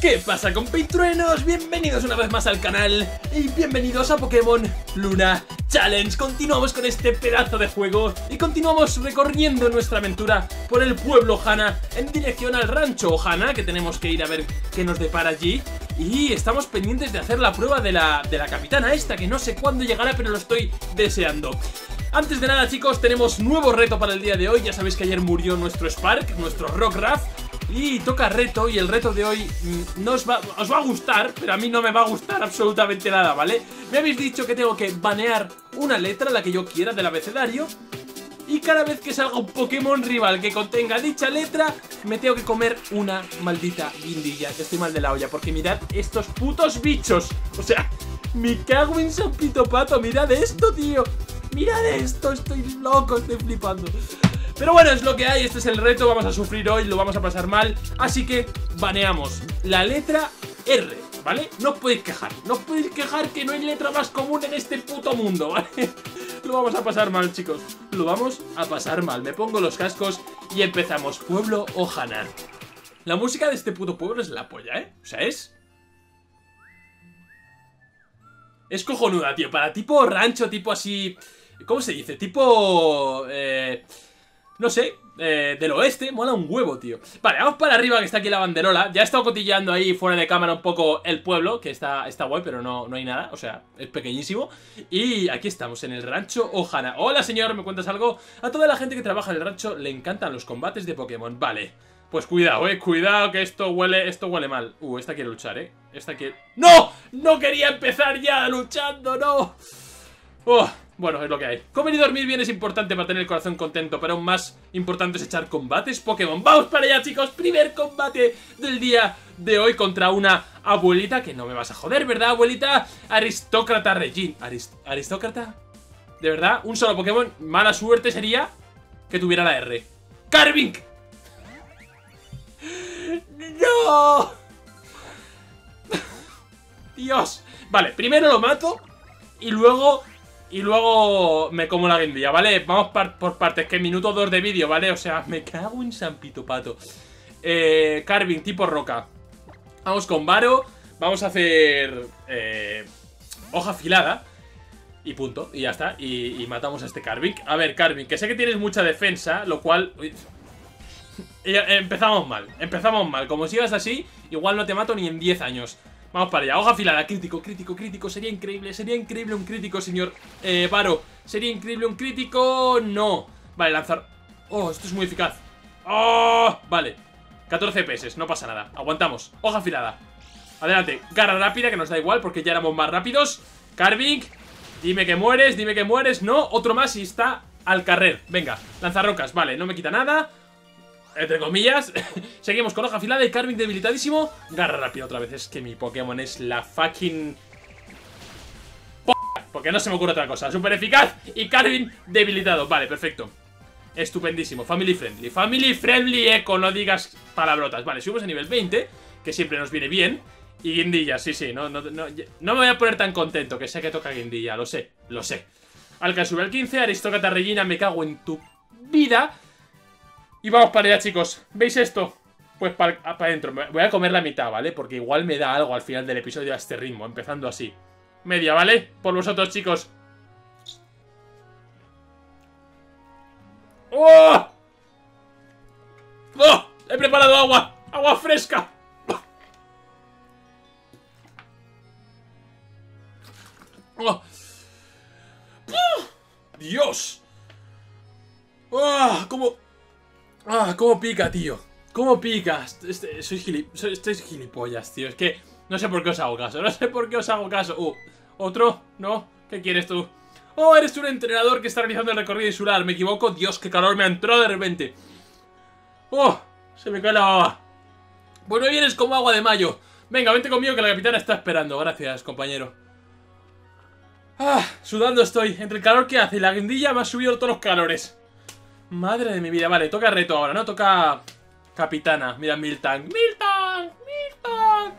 ¿Qué pasa compitruenos? Bienvenidos una vez más al canal y bienvenidos a Pokémon Luna Challenge. Continuamos con este pedazo de juego y continuamos recorriendo nuestra aventura por el pueblo Hana En dirección al rancho Hana que tenemos que ir a ver qué nos depara allí. Y estamos pendientes de hacer la prueba de la, de la capitana esta que no sé cuándo llegará pero lo estoy deseando. Antes de nada chicos, tenemos nuevo reto para el día de hoy. Ya sabéis que ayer murió nuestro Spark, nuestro Rockruff y toca reto y el reto de hoy mm, no os va, a gustar, pero a mí no me va a gustar absolutamente nada, ¿vale? Me habéis dicho que tengo que banear una letra, la que yo quiera, del abecedario y cada vez que salga un Pokémon rival que contenga dicha letra, me tengo que comer una maldita guindilla. Estoy mal de la olla, porque mirad estos putos bichos. O sea, me cago en San Pito Pato, mirad esto, tío. Mirad esto, estoy loco, estoy flipando. Pero bueno, es lo que hay, este es el reto, vamos a sufrir hoy, lo vamos a pasar mal Así que baneamos la letra R, ¿vale? No os podéis quejar, no os podéis quejar que no hay letra más común en este puto mundo, ¿vale? Lo vamos a pasar mal, chicos, lo vamos a pasar mal Me pongo los cascos y empezamos Pueblo Ojana La música de este puto pueblo es la polla, ¿eh? O sea, es... Es cojonuda, tío, para tipo rancho, tipo así... ¿Cómo se dice? Tipo... Eh no sé, eh, del oeste, mola un huevo, tío. Vale, vamos para arriba que está aquí la banderola. Ya he estado cotilleando ahí fuera de cámara un poco el pueblo Que está, está guay, pero no, no hay nada. O sea, es pequeñísimo. Y aquí estamos, en el rancho Ojana. Hola señor, ¿me cuentas algo? A toda la gente que trabaja en el rancho le encantan los combates de Pokémon. Vale, pues cuidado, eh, cuidado que esto huele, esto huele mal. Uh, esta quiere luchar, eh. Esta quiere... ¡No! ¡No quería empezar ya luchando, no! ¡Oh! Bueno, es lo que hay. Comer y dormir bien es importante para tener el corazón contento, pero aún más importante es echar combates Pokémon. ¡Vamos para allá, chicos! Primer combate del día de hoy contra una abuelita que no me vas a joder, ¿verdad, abuelita? Aristócrata Regin. ¿Aristócrata? ¿De verdad? Un solo Pokémon. Mala suerte sería que tuviera la R. ¡Carving! ¡No! Dios. Vale, primero lo mato y luego y luego me como la guindilla, ¿vale? Vamos por partes, que minuto 2 de vídeo, ¿vale? O sea, me cago en San Pato. Eh, Carving, tipo roca. Vamos con Varo Vamos a hacer eh, hoja afilada Y punto, y ya está y, matamos a este Carving A ver, Carving, que sé que tienes mucha defensa Lo cual... empezamos mal, empezamos mal. Como sigas así, igual no te mato ni en 10 años Vamos para allá, hoja afilada, crítico, crítico, crítico. Sería increíble, sería increíble un crítico, señor eh, Varo. Sería increíble un crítico, no. Vale, lanzar, oh, esto es muy eficaz. Oh, vale. 14 PS, no pasa nada, aguantamos. Hoja afilada, adelante. Garra rápida, que nos da igual porque ya éramos más rápidos. Carving, dime que mueres Dime que mueres, no, otro más y está al carrer. Venga, lanzar rocas, vale, no me quita nada entre comillas. Seguimos con hoja afilada y Carving debilitadísimo. Garra rápida otra vez. Es que mi Pokémon es la fucking... Porque no se me ocurre otra cosa. Super eficaz y Carving debilitado. Vale, perfecto. Estupendísimo. Family friendly. Family friendly eco. No digas palabrotas. Vale, subimos a nivel 20. Que siempre nos viene bien. Y guindilla, sí, sí. No, no, no, no me voy a poner tan contento. Que sé que toca guindilla. Lo sé, lo sé. Alca sube al 15. Aristócrata Regina. Me cago en tu vida. Y vamos para allá, chicos. ¿Veis esto? Pues para, adentro. Voy a comer la mitad, ¿vale? Porque igual me da algo al final del episodio a este ritmo, empezando así. Media, ¿vale? Por vosotros, chicos. ¡Oh! ¡Oh! ¡He preparado agua! ¡Agua fresca! ¡Oh! ¡Dios! ¡Oh! ¿Cómo...? Ah, cómo pica, tío. ¿Cómo pica? Este, soy, gilipollas, tío. Es que no sé por qué os hago caso. No sé por qué os hago caso. Uh, ¿otro? ¿No? ¿Qué quieres tú? Oh, eres un entrenador que está realizando el recorrido insular. ¿Me equivoco? Dios, qué calor me entrado de repente. Oh, se me cae la baba. Pues no vienes como agua de mayo. Venga, vente conmigo que la capitana está esperando. Gracias, compañero. Ah, sudando estoy. Entre el calor que hace y la guindilla me ha subido todos los calores. Madre de mi vida, vale, toca reto ahora, ¿no? Toca capitana, mira Miltank ¡Miltank! ¡Miltank!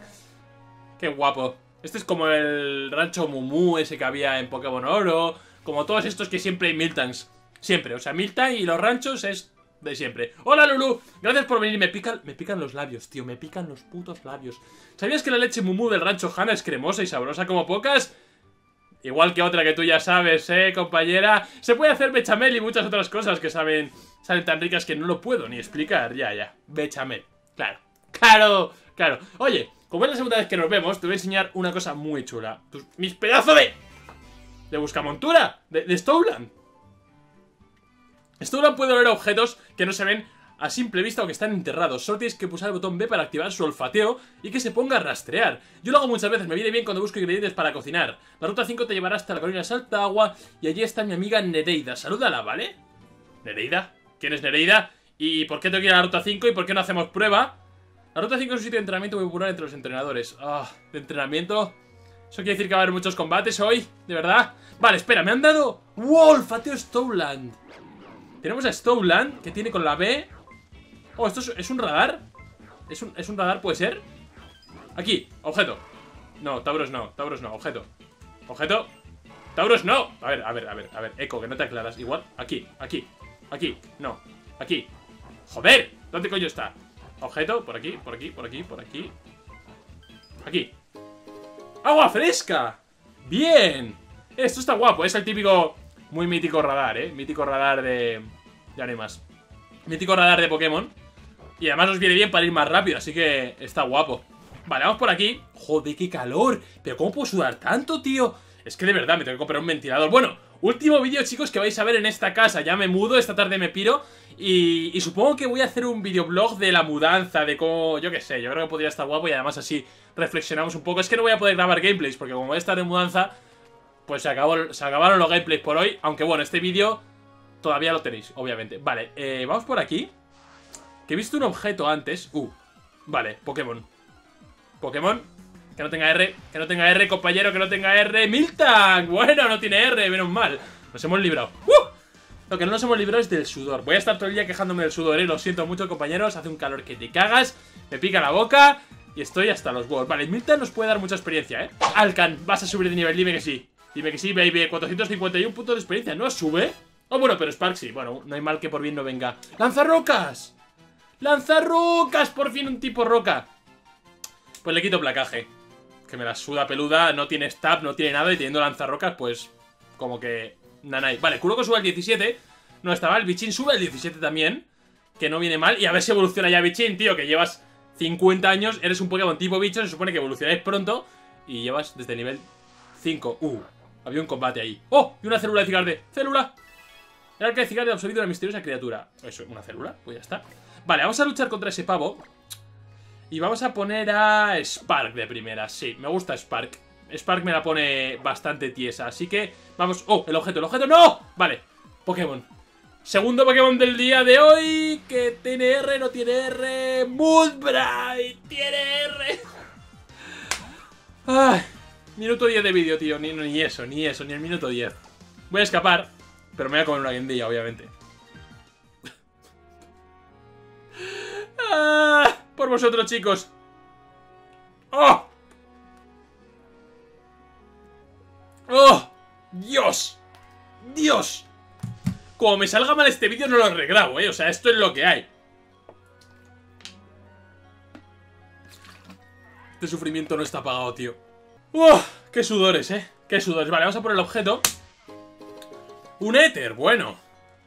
Qué guapo Este es como el rancho Mumu ese que había en Pokémon Oro Como todos estos que siempre hay Miltanks Siempre, o sea, Miltank y los ranchos es de siempre. Hola Lulu, gracias por venir. Me pican, me pican los labios, tío, me pican los putos labios. ¿Sabías que la leche Mumu del rancho Hanna es cremosa y sabrosa como pocas? Igual que otra que tú ya sabes, eh, compañera. Se puede hacer bechamel y muchas otras cosas que saben, salen tan ricas que no lo puedo ni explicar. Ya, ya. Bechamel. Claro. Claro, claro. Oye, como es la segunda vez que nos vemos, te voy a enseñar una cosa muy chula. mis pedazos de... De buscamontura. De, de Stowland. Stowland puede oler objetos que no se ven a simple vista o que están enterrados. Solo tienes que pulsar el botón B para activar su olfateo y que se ponga a rastrear. Yo lo hago muchas veces, me viene bien cuando busco ingredientes para cocinar. La ruta 5 te llevará hasta la colina Salta Agua y allí está mi amiga Nereida. Salúdala, ¿vale? ¿Nereida? ¿Quién es Nereida? ¿Y por qué tengo que ir a la ruta 5 y por qué no hacemos prueba? La ruta 5 es un sitio de entrenamiento muy popular entre los entrenadores. Ah, ¿de entrenamiento? ¿Eso quiere decir que va a haber muchos combates hoy? ¿De verdad? Vale, espera, me han dado... ¡Wow! Olfateo Stowland. Tenemos a Stowland, que tiene con la B Oh, ¿esto es, un radar? ¿Es un, ¿Es un radar, puede ser? Aquí, objeto No, Tauros no, Tauros no, objeto Objeto Tauros no A ver, a ver, a ver, a ver Eco, que no te aclaras Igual, aquí, aquí, aquí No, aquí Joder, ¿dónde coño está? Objeto, por aquí, por aquí, por aquí, por aquí Aquí ¡Agua fresca! ¡Bien! Esto está guapo, es el típico Muy mítico radar, ¿eh? Mítico radar de... Ya no hay más Mítico radar de Pokémon y además nos viene bien para ir más rápido, así que está guapo. Vale, vamos por aquí. Joder, qué calor. Pero ¿cómo puedo sudar tanto, tío? Es que de verdad me tengo que comprar un ventilador. Bueno, último vídeo, chicos, que vais a ver en esta casa. Ya me mudo, esta tarde me piro. Y, supongo que voy a hacer un videoblog de la mudanza, de cómo... Yo qué sé, yo creo que podría estar guapo y además así reflexionamos un poco. Es que no voy a poder grabar gameplays, porque como voy a estar en mudanza, pues se, acabó, se acabaron los gameplays por hoy. Aunque bueno, este vídeo todavía lo tenéis, obviamente. Vale, eh, vamos por aquí. He visto un objeto antes. Uh, vale, Pokémon. Pokémon. Que no tenga R, que no tenga R, compañero, que no tenga R. ¡Miltank! Bueno, no tiene R, menos mal. Nos hemos librado. ¡Uh! Lo que no nos hemos librado es del sudor. Voy a estar todo el día quejándome del sudor, ¿eh? Lo siento mucho, compañeros. Hace un calor que te cagas. Me pica la boca. Y estoy hasta los huevos. Vale, Miltank nos puede dar mucha experiencia, ¿eh? Alcan, vas a subir de nivel. Dime que sí. Dime que sí, baby. 451 puntos de experiencia. ¿No sube? Oh, bueno, pero Spark sí. Bueno, no hay mal que por bien no venga. ¡Lanzarrocas! ¡Lanzarrocas! Por fin un tipo roca. Pues le quito placaje. Que me la suda peluda, no tiene stab, no tiene nada. Y teniendo lanzarrocas, pues como que... Nanay. Vale, Kuroko sube al 17. No está mal. Bichín sube al 17 también. Que no viene mal. Y a ver si evoluciona ya Bichín, tío. Que llevas 50 años. Eres un Pokémon tipo bicho. Se supone que evolucionáis pronto. Y llevas desde el nivel 5. Uh, había un combate ahí. ¡Oh! Y una célula de cigarde. ¡Célula! El arca de cigarde ha absorbido una misteriosa criatura. Eso, una célula. Pues ya está. Vale, vamos a luchar contra ese pavo. Y vamos a poner a Spark de primera. Sí, me gusta Spark. Spark me la pone bastante tiesa. Así que vamos... ¡Oh! El objeto, el objeto. ¡No! Vale. Pokémon. Segundo Pokémon del día de hoy. Que tiene R, no tiene R. Moonbright. Tiene R. Minuto 10 de vídeo, tío. Ni, ni eso, ni eso, ni el minuto 10. Voy a escapar. Pero me voy a comer una guindilla, obviamente. Vosotros, chicos. ¡Oh! ¡Oh! ¡Dios! ¡Dios! Como me salga mal este vídeo no lo regrabo, ¿eh? O sea, esto es lo que hay. Este sufrimiento no está pagado, tío. ¡Oh! ¡Qué sudores, eh! ¡Qué sudores! Vale, vamos a poner el objeto. Un éter, bueno.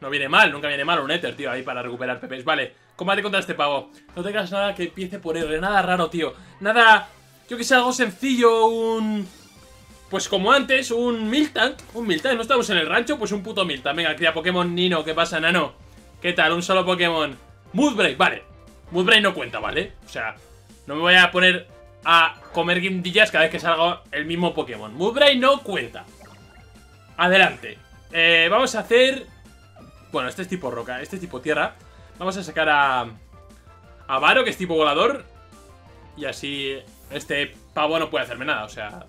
No viene mal, nunca viene mal un éter, tío, ahí para recuperar pepes. Vale, Combate contra este pavo. No tengas nada que empiece por R. Nada raro, tío. Nada... Yo que algo sencillo. Un... Pues como antes, un Miltank. Un Miltank. No estamos en el rancho, pues un puto Miltank. Venga, cría Pokémon Nino. ¿Qué pasa, nano? ¿Qué tal? Un solo Pokémon. Moodbray, vale. Moodbray no cuenta, ¿vale? O sea, no me voy a poner a comer guindillas cada vez que salga el mismo Pokémon. Moodbray no cuenta. Adelante. Eh, vamos a hacer... Bueno, este es tipo roca, este es tipo tierra. Vamos a sacar a... A Varo, que es tipo volador. Y así este pavo no puede hacerme nada, o sea...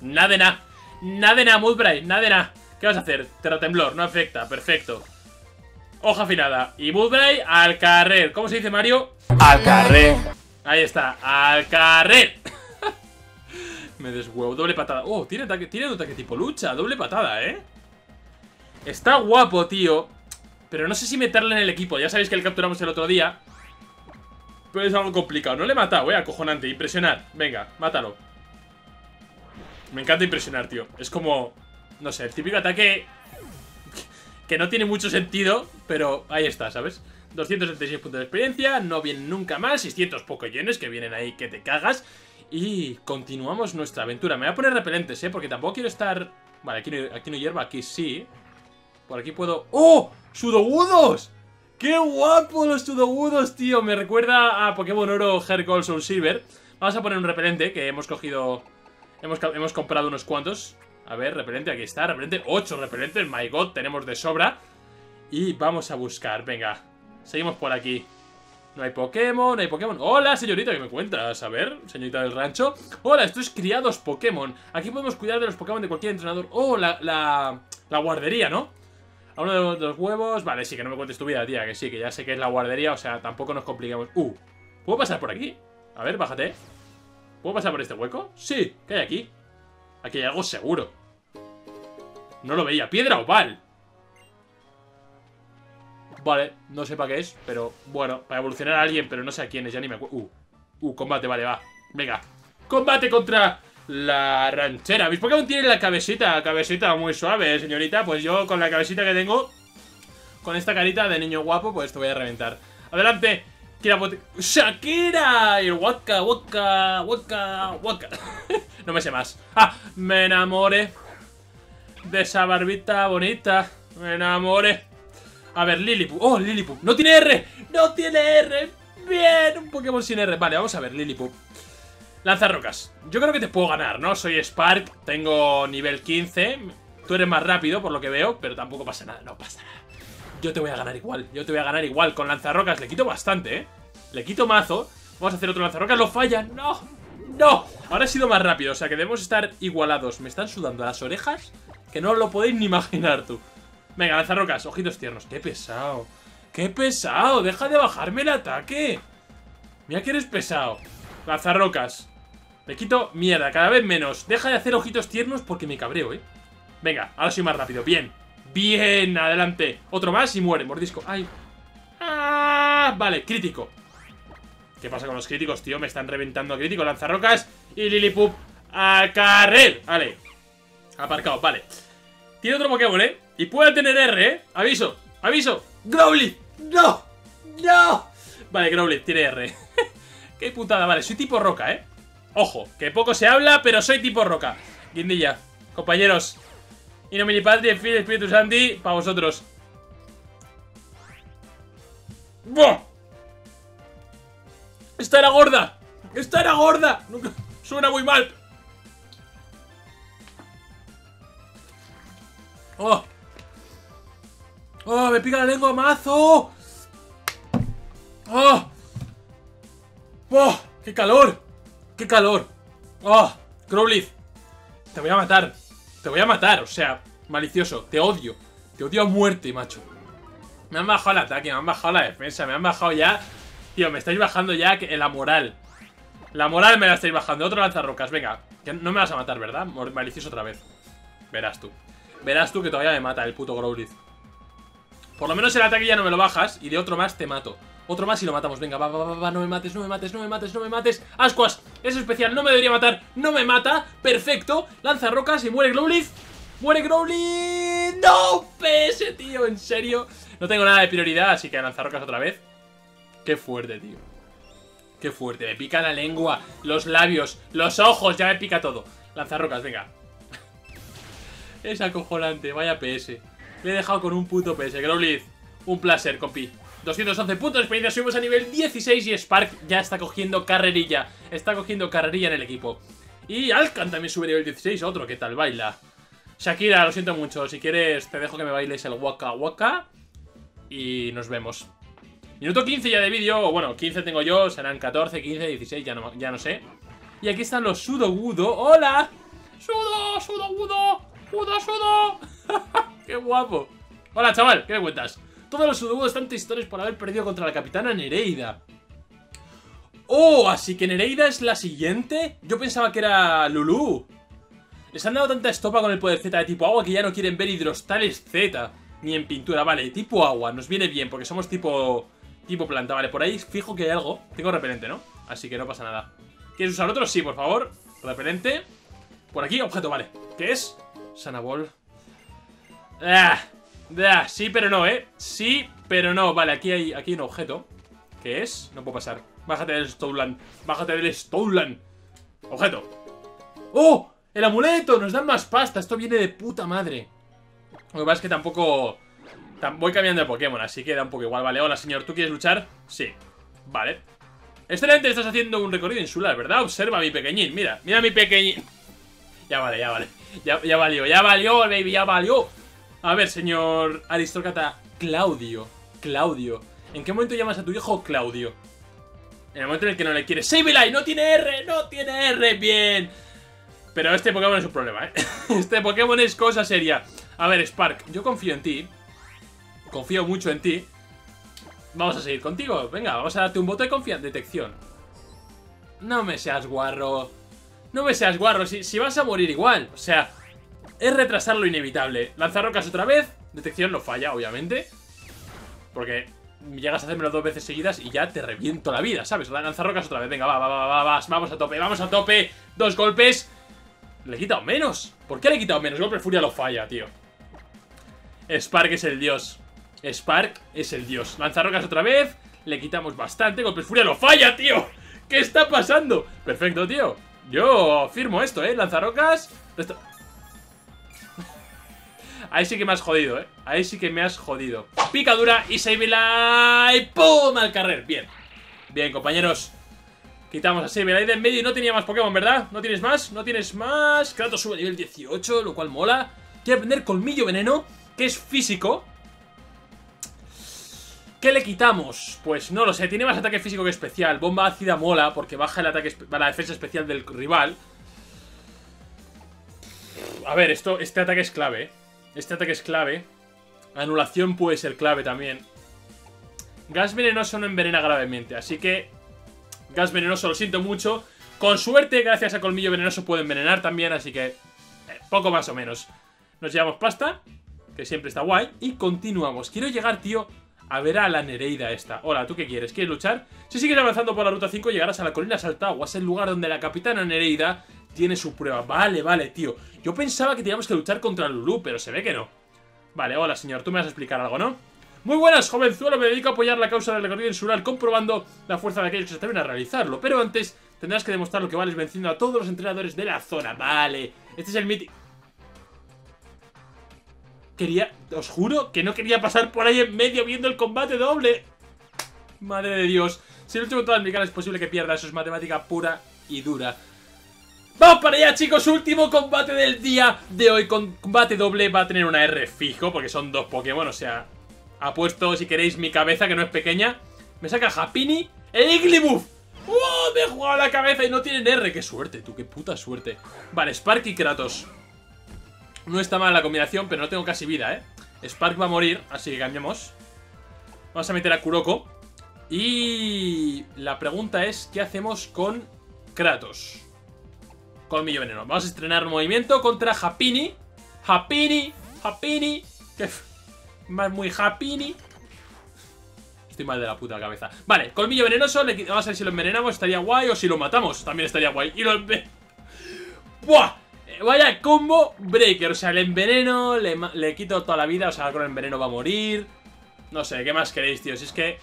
Nada de nada. Nada de nada, Moodbray, nada de nada. ¿Qué vas a hacer? Terratemblor, no afecta, perfecto. Hoja afinada. Y Moodbray al carrer. ¿Cómo se dice, Mario? Al carrer. Ahí está, al carrer. Me deshuevo. Doble patada. Oh, tiene, ataque, tiene un ataque tipo lucha. Doble patada, ¿eh? Está guapo, tío. Pero no sé si meterle en el equipo. Ya sabéis que le capturamos el otro día. Pero es algo complicado. No le he matado, eh. Acojonante. Impresionar. Venga, mátalo. Me encanta impresionar, tío. Es como... No sé, el típico ataque... Que no tiene mucho sentido, pero ahí está, ¿sabes? 276 puntos de experiencia, no vienen nunca más, 600 pocoyenes que vienen ahí que te cagas. Y continuamos nuestra aventura. Me voy a poner repelentes, ¿eh? Porque tampoco quiero estar... Vale, aquí no, aquí no hierba, aquí sí. Por aquí puedo... ¡Oh! ¡Sudogudos! ¡Qué guapo los sudogudos, tío! Me recuerda a Pokémon Oro, Hercule, Soul Silver. Vamos a poner un repelente que hemos cogido... Hemos, hemos comprado unos cuantos. A ver, repelente, aquí está. Repelente, 8 repelentes. My God, tenemos de sobra. Y vamos a buscar, venga. Seguimos por aquí. No hay Pokémon, no hay Pokémon. Hola, señorita, ¿qué me cuentas? A ver, señorita del rancho. Hola, esto es criados Pokémon. Aquí podemos cuidar de los Pokémon de cualquier entrenador. Oh, la, la, la guardería, ¿no? A uno de los, huevos. Vale, sí, que no me cuentes tu vida, tía. Que sí, que ya sé que es la guardería. O sea, tampoco nos complicamos. Uh, ¿puedo pasar por aquí? A ver, bájate. ¿Puedo pasar por este hueco? Sí, ¿qué hay aquí? Aquí hay algo seguro. No lo veía. Piedra oval. Vale, no sé para qué es, pero bueno, para evolucionar a alguien, pero no sé a quién es, ya ni me acuerdo. Uh, uh, combate, vale, va. Venga, combate contra la ranchera. Mis Pokémon tienen la cabecita, cabecita muy suave, señorita. Pues yo con la cabecita que tengo, con esta carita de niño guapo, pues te voy a reventar. Adelante, ¡Shakira! Y el Waka, Waka, Waka, Waka. no me sé más. ¡Ah! Me enamoré de esa barbita bonita. Me enamoré. A ver, Liliput. ¡Oh, Liliput! ¡No tiene R! ¡No tiene R! ¡Bien! Un Pokémon sin R. Vale, vamos a ver, Liliput. rocas. Yo creo que te puedo ganar, ¿no? Soy Spark, tengo nivel 15. Tú eres más rápido, por lo que veo, pero tampoco pasa nada, no pasa nada. Yo te voy a ganar igual, yo te voy a ganar igual. Con lanzarrocas le quito bastante, ¿eh? Le quito mazo. Vamos a hacer otro lanzarrocas, lo falla. ¡No! ¡No! Ahora he sido más rápido, o sea que debemos estar igualados. Me están sudando las orejas que no lo podéis ni imaginar tú. Venga, lanzarrocas, ojitos tiernos. ¡Qué pesado! ¡Qué pesado! ¡Deja de bajarme el ataque! Mira que eres pesado. Lanzarrocas. Le quito mierda, cada vez menos. Deja de hacer ojitos tiernos porque me cabreo, ¿eh? Venga, ahora soy más rápido. Bien. Bien, adelante. Otro más y muere. Mordisco. ¡Ay! ¡Ah! Vale, crítico. ¿Qué pasa con los críticos, tío? Me están reventando a crítico. Lanzarrocas y Lilipup a carrer. Vale. Aparcado, vale. Tiene otro Pokémon, ¿eh? Y puede tener R, ¿eh? Aviso, aviso. Growly. No. No. Vale, Growly tiene R. Qué putada. Vale, soy tipo roca, ¿eh? Ojo, que poco se habla, pero soy tipo roca. Guindilla. Compañeros. Y no Patria, Fil, Espíritu Santi, para vosotros. ¡Buah! ¡Esta era gorda! ¡Esta era gorda! Suena muy mal. ¡Oh! ¡Oh! ¡Me pica la lengua mazo! ¡Oh! ¡Oh! ¡Qué calor! ¡Qué calor! ¡Oh! Crowlith Te voy a matar. Te voy a matar, o sea, malicioso. Te odio. Te odio a muerte, macho. Me han bajado el ataque, me han bajado la defensa Me han bajado ya. Tío, me estáis bajando ya la moral. La moral me la estáis bajando. Otro lanzarrocas, venga. No me vas a matar, ¿verdad? Malicioso otra vez. Verás tú. Verás tú que todavía me mata el puto Growlithe. Por lo menos el ataque ya no me lo bajas y de otro más te mato. Otro más y lo matamos. Venga, va, va, va, va, no me mates, no me mates, no me mates, no me mates. Ascuas, es especial, no me debería matar, no me mata. Perfecto, lanza rocas y muere Growlithe. Muere Growlithe. No, pese, tío, en serio. No tengo nada de prioridad, así que lanza rocas otra vez. Qué fuerte, tío. Qué fuerte, me pica la lengua, los labios, los ojos, ya me pica todo. Lanza rocas, venga. es acojonante, vaya PS. Le he dejado con un puto PS. Growlithe, un placer, compi. 211 puntos de experiencia, subimos a nivel 16 y Spark ya está cogiendo carrerilla. Está cogiendo carrerilla en el equipo. Y Alcan también sube a nivel 16, otro que tal baila. Shakira, lo siento mucho, si quieres te dejo que me bailes el Waka Waka. Y nos vemos. Minuto 15 ya de vídeo, bueno, 15 tengo yo, serán 14, 15, 16, ya no, ya no sé. Y aquí están los Sudo Wudo. ¡Hola! ¡Sudo! ¡Sudo Wudo! ¡Sudo, Sudo! ¡Qué guapo! Hola, chaval, ¿qué me cuentas? Todos los sudobudos están tristes por haber perdido contra la capitana Nereida. ¡Oh! ¿Así que Nereida es la siguiente? Yo pensaba que era Lulu. Les han dado tanta estopa con el poder Z de tipo agua que ya no quieren ver Hidrostales Z. ni en pintura. Vale, tipo agua, nos viene bien porque somos tipo tipo planta. Vale, por ahí fijo que hay algo. Tengo repelente, ¿no? Así que no pasa nada. ¿Quieres usar otro? Sí, por favor. Repelente. Por aquí, objeto, vale. ¿Qué es? Sanabol. Ah, ah, sí, pero no, ¿eh? Sí, pero no. Vale, aquí hay, aquí un objeto. ¿Qué es? No puedo pasar. Bájate del Stoneland. Bájate del Stoneland. Objeto. ¡Oh! ¡El amuleto! Nos dan más pasta. Esto viene de puta madre. Lo que pasa es que tampoco... Voy cambiando de Pokémon, así que da un poco igual. Vale, hola señor, ¿tú quieres luchar? Sí. Vale. Excelente, estás haciendo un recorrido insular, ¿verdad? Observa a mi pequeñín, mira, mira a mi pequeñín. Ya vale, ya vale. Ya, ya valió, ya valió, baby, ya valió. A ver, señor aristócrata Claudio. Claudio. ¿En qué momento llamas a tu hijo Claudio? En el momento en el que no le quieres. ¡Sableye! ¡No tiene R! ¡No tiene R! ¡Bien! Pero este Pokémon es un problema, ¿eh? Este Pokémon es cosa seria. A ver, Spark, yo confío en ti. Confío mucho en ti. Vamos a seguir contigo. Venga, vamos a darte un voto de confianza. Detección. No me seas guarro. No me seas guarro. Si, si vas a morir igual. O sea, es retrasar lo inevitable. Lanzar rocas otra vez. Detección no falla, obviamente. Porque llegas a hacérmelo dos veces seguidas y ya te reviento la vida, ¿sabes? Lanzar rocas otra vez. Venga, va, va, va, va, va. Vamos a tope, vamos a tope. Dos golpes. Le he quitado menos. ¿Por qué le he quitado menos? Golpe Furia lo falla, tío. Spark es el dios. Spark es el dios. Lanzarrocas otra vez. Le quitamos bastante. Golpes Furia lo falla, tío. ¿Qué está pasando? Perfecto, tío. Yo firmo esto, ¿eh? Lanzarrocas. Ahí sí que me has jodido, ¿eh? Ahí sí que me has jodido. Picadura y Sableye. ¡Pum! Al carrer. Bien. Bien, compañeros. Quitamos a Sableye de en medio y no tenía más Pokémon, ¿verdad? ¿No tienes más? ¿No tienes más? Kratos sube a nivel 18, lo cual mola. Quiere aprender Colmillo Veneno, que es físico. ¿Qué le quitamos? Pues no lo sé, tiene más ataque físico que especial Bomba ácida mola porque baja el ataque la defensa especial del rival A ver, esto, este ataque es clave Este ataque es clave Anulación puede ser clave también Gas venenoso no envenena gravemente Así que Gas venenoso lo siento mucho Con suerte, gracias a colmillo venenoso puede envenenar también Así que, eh, poco más o menos Nos llevamos pasta Que siempre está guay Y continuamos, quiero llegar, tío a ver a la Nereida esta. Hola, ¿tú qué quieres? ¿Quieres luchar? Si sigues avanzando por la ruta 5 llegarás a la colina Es el lugar donde la capitana Nereida tiene su prueba. Vale, vale, tío. Yo pensaba que teníamos que luchar contra Lulu, pero se ve que no. Vale, hola señor, tú me vas a explicar algo, ¿no? Muy buenas, jovenzuelo, me dedico a apoyar la causa del recorrido insular comprobando la fuerza de aquellos que se atreven a realizarlo. Pero antes tendrás que demostrar lo que vales venciendo a todos los entrenadores de la zona. Vale, este es el mítico... Quería, os juro que no quería pasar por ahí en medio viendo el combate doble. Madre de Dios. Si último todas mi cara es posible que pierda, eso es matemática pura y dura. ¡Vamos para allá, chicos! Último combate del día de hoy. Combate doble va a tener una R fijo, porque son dos Pokémon, o sea... Apuesto, si queréis, mi cabeza, que no es pequeña. Me saca Happiny, el Igglybuff. ¡Oh! Me he jugado la cabeza y no tienen R. ¡Qué suerte, tú! ¡Qué puta suerte! Vale, Sparky y Kratos. No está mal la combinación, pero no tengo casi vida, ¿eh? Spark va a morir, así que cambiamos. Vamos a meter a Kuroko. Y la pregunta es, ¿qué hacemos con Kratos? Colmillo veneno. Vamos a estrenar movimiento contra Happini. Happini, Happini. Que más muy Happini. Estoy mal de la puta cabeza. Vale, colmillo venenoso. Vamos a ver si lo envenenamos. Estaría guay. O si lo matamos. También estaría guay. Y lo ¡Buah! Vaya combo breaker, o sea, le enveneno, le, quito toda la vida, o sea, con el enveneno va a morir. No sé, ¿qué más queréis, tío? Si es que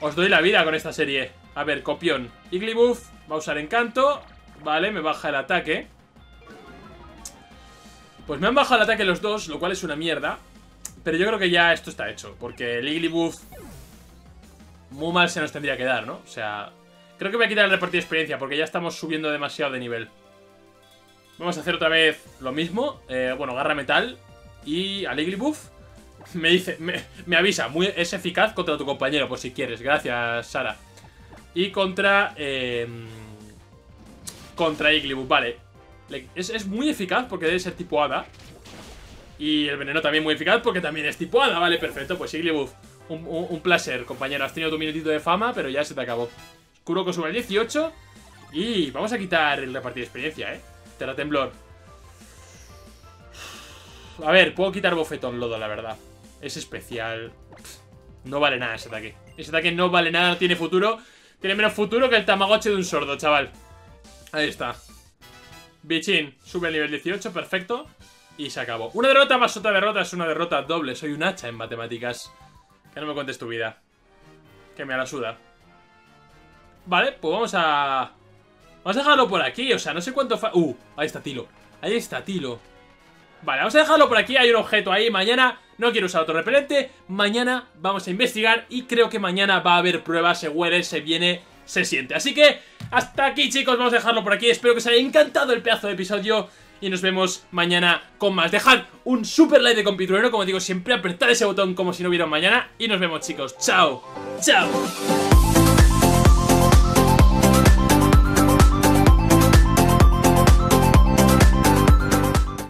os doy la vida con esta serie. A ver, copión. Igglybuff va a usar encanto. Vale, me baja el ataque. Pues me han bajado el ataque los dos, lo cual es una mierda. Pero yo creo que ya esto está hecho. Porque el Igglybuff muy mal se nos tendría que dar, ¿no? O sea, creo que voy a quitar el repartir experiencia porque ya estamos subiendo demasiado de nivel. Vamos a hacer otra vez lo mismo. Eh, bueno, garra metal. Y al Igglybuff me dice, me, avisa, muy, es eficaz contra tu compañero, por si quieres. Gracias, Sara. Y contra... Eh, contra Igglybuff, vale. Es, muy eficaz porque debe ser tipo hada. Y el veneno también muy eficaz porque también es tipo hada. Vale, perfecto. Pues Igglybuff, un, un, placer, compañero. Has tenido tu minutito de fama, pero ya se te acabó. Kuroko sube al 18. Y vamos a quitar el repartir de experiencia, ¿eh? Temblor. A ver, puedo quitar bofetón lodo, la verdad. Es especial. no vale nada ese ataque. Ese ataque no vale nada, no tiene futuro. Tiene menos futuro que el Tamagotchi de un sordo, chaval. Ahí está. Bichín, sube al nivel 18, perfecto. Y se acabó. Una derrota más otra derrota es una derrota doble. Soy un hacha en matemáticas. Que no me cuentes tu vida. Que me la suda. Vale, pues vamos a... Vamos a dejarlo por aquí, o sea, no sé cuánto fa... Uh, ahí está Tilo. Ahí está Tilo. Vale, vamos a dejarlo por aquí, hay un objeto ahí. Mañana no quiero usar otro repelente. Mañana vamos a investigar y creo que mañana va a haber pruebas, se huele, se viene, se siente. Así que hasta aquí, chicos, vamos a dejarlo por aquí. Espero que os haya encantado el pedazo de episodio y nos vemos mañana con más. Dejad un super like de compitulero, como digo siempre, apretad ese botón como si no hubiera mañana y nos vemos chicos. Chao, chao.